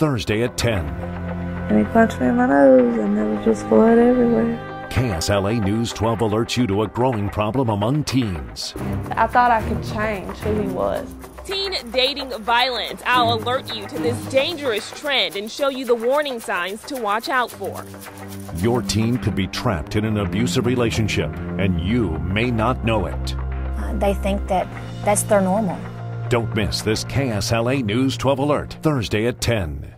Thursday at 10. And he punched me in my nose, and there was just blood everywhere. KSLA News 12 alerts you to a growing problem among teens. I thought I could change who he was. Teen dating violence. I'll alert you to this dangerous trend and show you the warning signs to watch out for. Your teen could be trapped in an abusive relationship, and you may not know it. Uh, they think that that's their normal. Don't miss this KSLA News 12 alert Thursday at 10.